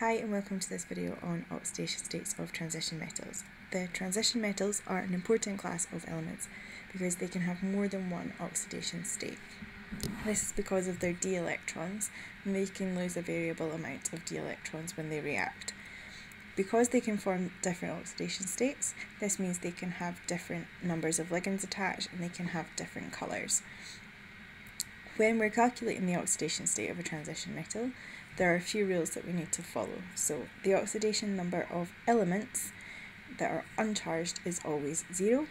Hi and welcome to this video on oxidation states of transition metals. The transition metals are an important class of elements because they can have more than one oxidation state. This is because of their d electrons and they can lose a variable amount of d electrons when they react. Because they can form different oxidation states, this means they can have different numbers of ligands attached and they can have different colours. When we're calculating the oxidation state of a transition metal, there are a few rules that we need to follow. So the oxidation number of elements that are uncharged is always zero.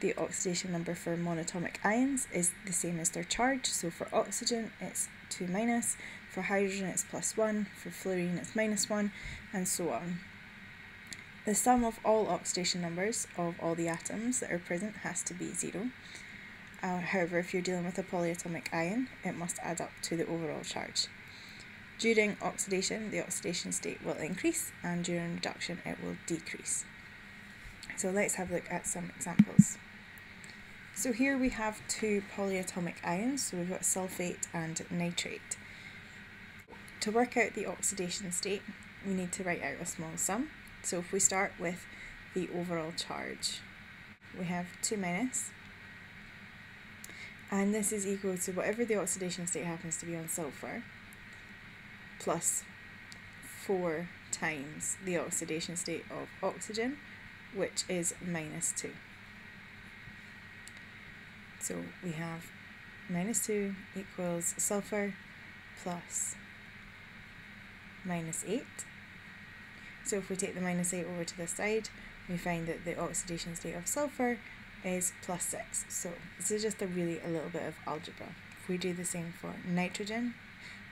The oxidation number for monatomic ions is the same as their charge. So for oxygen, it's 2 minus, for hydrogen, it's plus 1, for fluorine, it's minus 1, and so on. The sum of all oxidation numbers of all the atoms that are present has to be zero. Uh, however, if you're dealing with a polyatomic ion, it must add up to the overall charge. During oxidation, the oxidation state will increase, and during reduction, it will decrease. So let's have a look at some examples. So here we have two polyatomic ions, so we've got sulfate and nitrate. To work out the oxidation state, we need to write out a small sum. So if we start with the overall charge, we have 2 minus and this is equal to whatever the oxidation state happens to be on sulfur plus 4 times the oxidation state of oxygen which is minus 2. So we have minus 2 equals sulfur plus minus 8. So if we take the minus 8 over to the side, we find that the oxidation state of sulfur is plus 6. So this is just a really a little bit of algebra. If we do the same for nitrogen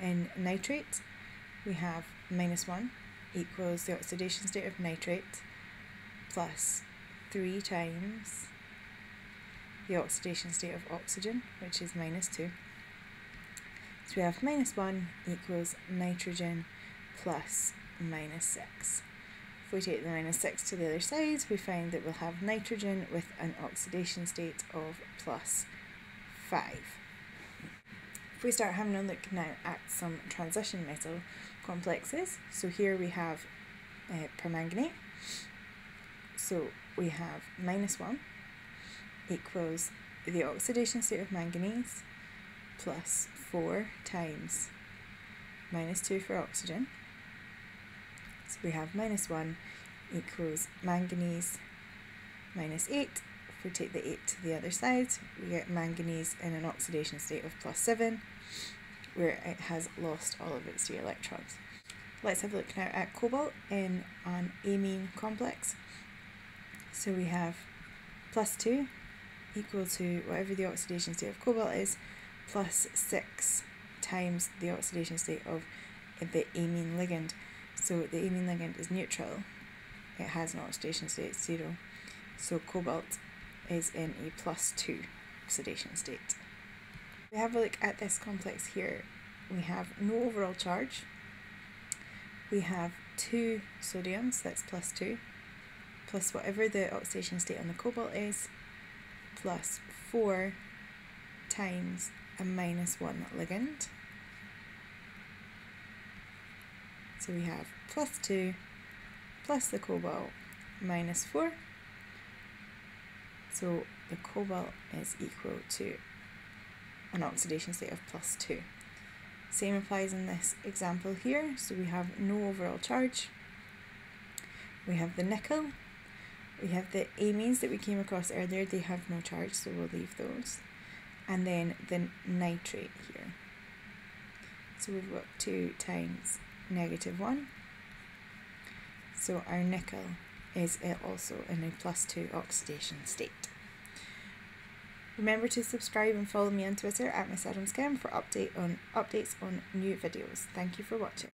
and nitrate, we have minus 1 equals the oxidation state of nitrate plus 3 times the oxidation state of oxygen, which is minus 2. So we have minus 1 equals nitrogen plus minus 6 If we take the minus 6 to the other side, we find that we'll have nitrogen with an oxidation state of plus 5. If we start having a look now at some transition metal complexes, so here we have uh, permanganate, so we have minus 1 equals the oxidation state of manganese plus 4 times minus 2 for oxygen. So we have minus 1 equals manganese minus 8. If we take the 8 to the other side, we get manganese in an oxidation state of plus 7, where it has lost all of its d electrons. Let's have a look now at cobalt in an amine complex. So we have plus 2 equal to whatever the oxidation state of cobalt is, plus 6 times the oxidation state of the amine ligand. So the amine ligand is neutral. It has an oxidation state 0. So cobalt is in a plus 2 oxidation state. We have a look at this complex here. We have no overall charge. We have two sodiums, that's plus 2, plus whatever the oxidation state on the cobalt is, plus 4 times a minus 1 ligand. So we have plus 2 plus the cobalt minus 4. So the cobalt is equal to an oxidation state of plus 2. Same applies in this example here. So we have no overall charge. We have the nickel. We have the amines that we came across earlier. They have no charge, so we'll leave those. And then the nitrate here. So we've got 2 times negative 1. So our nickel is uh, also in a plus 2 oxidation state. Remember to subscribe and follow me on Twitter at Miss Adams for update on updates on new videos. Thank you for watching.